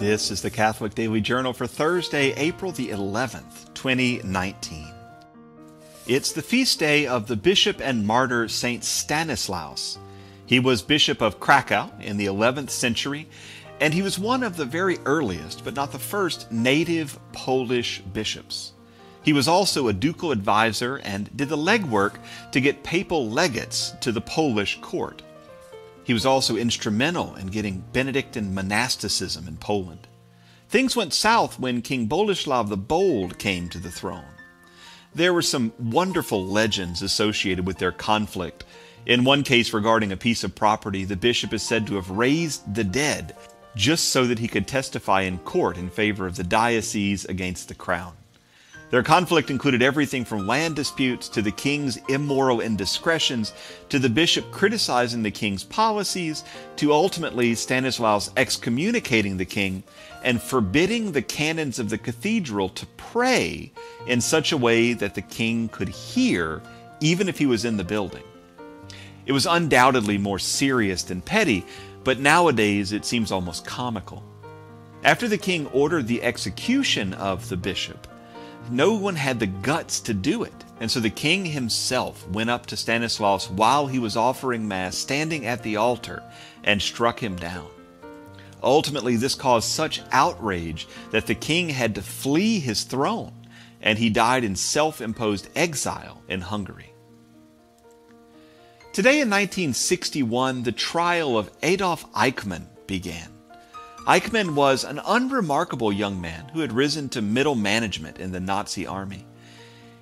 This is the Catholic Daily Journal for Thursday, April the 11th, 2019. It's the feast day of the bishop and martyr Saint Stanislaus. He was bishop of Krakow in the 11th century, and he was one of the very earliest, but not the first, native Polish bishops. He was also a ducal advisor and did the legwork to get papal legates to the Polish court. He was also instrumental in getting Benedictine monasticism in Poland. Things went south when King Boleslav the Bold came to the throne. There were some wonderful legends associated with their conflict. In one case regarding a piece of property, the bishop is said to have raised the dead just so that he could testify in court in favor of the diocese against the crown. Their conflict included everything from land disputes to the king's immoral indiscretions to the bishop criticizing the king's policies to ultimately Stanislaus excommunicating the king and forbidding the canons of the cathedral to pray in such a way that the king could hear even if he was in the building. It was undoubtedly more serious than petty, but nowadays it seems almost comical. After the king ordered the execution of the bishop, no one had the guts to do it. And so the king himself went up to Stanislaus while he was offering Mass, standing at the altar, and struck him down. Ultimately, this caused such outrage that the king had to flee his throne, and he died in self imposed exile in Hungary. Today in 1961, the trial of Adolf Eichmann began. Eichmann was an unremarkable young man who had risen to middle management in the Nazi army.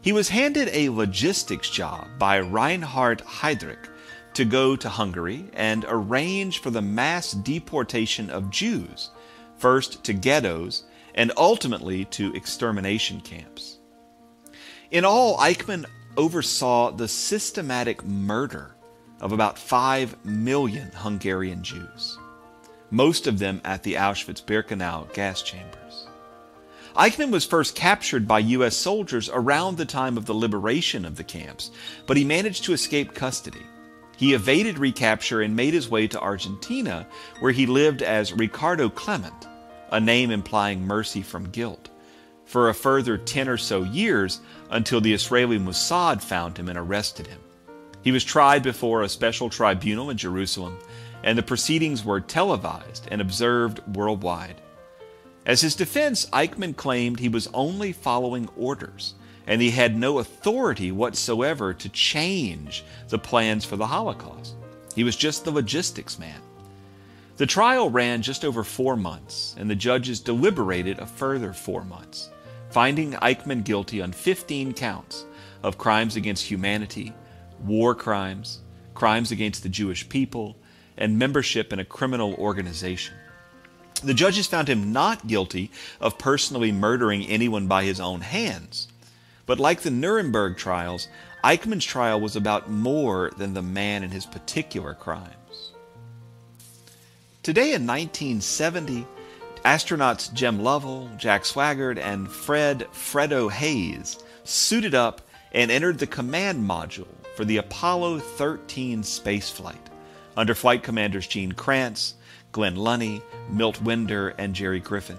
He was handed a logistics job by Reinhard Heydrich to go to Hungary and arrange for the mass deportation of Jews, first to ghettos and ultimately to extermination camps. In all, Eichmann oversaw the systematic murder of about 5 million Hungarian Jews most of them at the Auschwitz Birkenau gas chambers. Eichmann was first captured by U.S. soldiers around the time of the liberation of the camps, but he managed to escape custody. He evaded recapture and made his way to Argentina, where he lived as Ricardo Klement, a name implying mercy from guilt, for a further 10 or so years until the Israeli Mossad found him and arrested him. He was tried before a special tribunal in Jerusalem and the proceedings were televised and observed worldwide. As his defense, Eichmann claimed he was only following orders and he had no authority whatsoever to change the plans for the Holocaust. He was just the logistics man. The trial ran just over four months, and the judges deliberated a further four months, finding Eichmann guilty on 15 counts of crimes against humanity, war crimes, crimes against the Jewish people, and membership in a criminal organization. The judges found him not guilty of personally murdering anyone by his own hands. But like the Nuremberg trials, Eichmann's trial was about more than the man and his particular crimes. Today in 1970, astronauts Jim Lovell, Jack Swigert, and Fred Fredo Haise suited up and entered the command module for the Apollo 13 spaceflight under flight commanders Gene Kranz, Glynn Lunney, Milt Windler, and Jerry Griffin.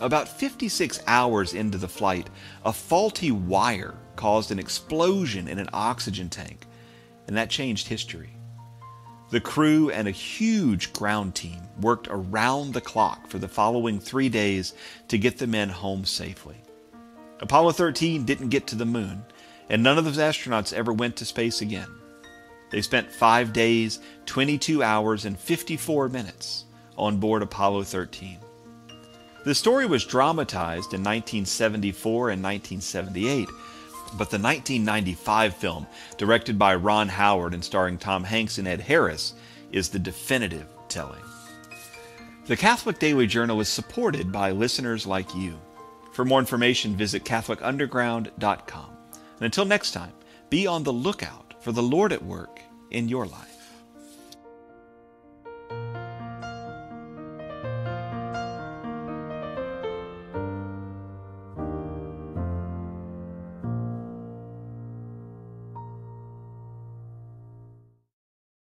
About 56 hours into the flight, a faulty wire caused an explosion in an oxygen tank, and that changed history. The crew and a huge ground team worked around the clock for the following three days to get the men home safely. Apollo 13 didn't get to the moon, and none of those astronauts ever went to space again. They spent five days, 22 hours, and 54 minutes on board Apollo 13. The story was dramatized in 1974 and 1978, but the 1995 film, directed by Ron Howard and starring Tom Hanks and Ed Harris, is the definitive telling. The Catholic Daily Journal is supported by listeners like you. For more information, visit CatholicUnderground.com. And until next time, be on the lookout for the Lord at work in your life.